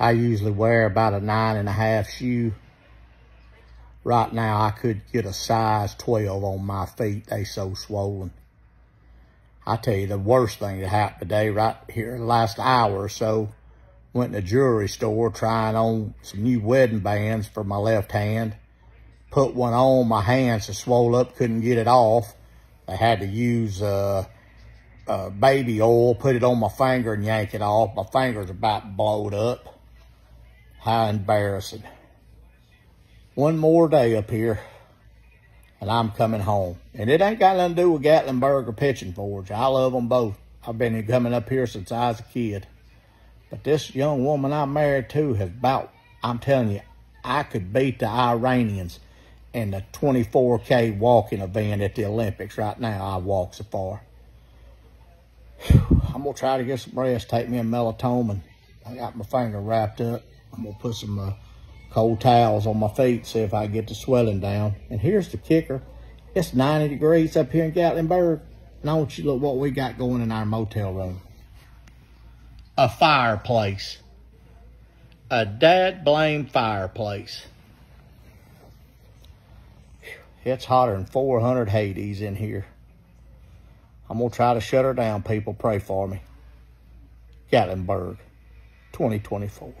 I usually wear about a nine and a half shoe. Right now, I could get a size 12 on my feet. They so swollen. I tell you, the worst thing that happened today, right here, last hour or so, went to jewelry store trying on some new wedding bands for my left hand. Put one on, my hands are swole up, couldn't get it off. I had to use uh, uh, baby oil, put it on my finger and yank it off. My finger's about blowed up. How embarrassing. One more day up here and I'm coming home. And it ain't got nothing to do with Gatlinburg or Pigeon Forge. I love them both. I've been coming up here since I was a kid. But this young woman I'm married to has about, I'm telling you, I could beat the Iranians in the 24K walking event at the Olympics. Right now, I walk so far. I'm going to try to get some rest, take me a melatonin. I got my finger wrapped up. I'm to put some uh, cold towels on my feet, see if I get the swelling down. And here's the kicker. It's 90 degrees up here in Gatlinburg. And I want you to look what we got going in our motel room. A fireplace. A dad blame fireplace. It's hotter than 400 Hades in here. I'm going to try to shut her down, people. Pray for me. Gatlinburg, 2024.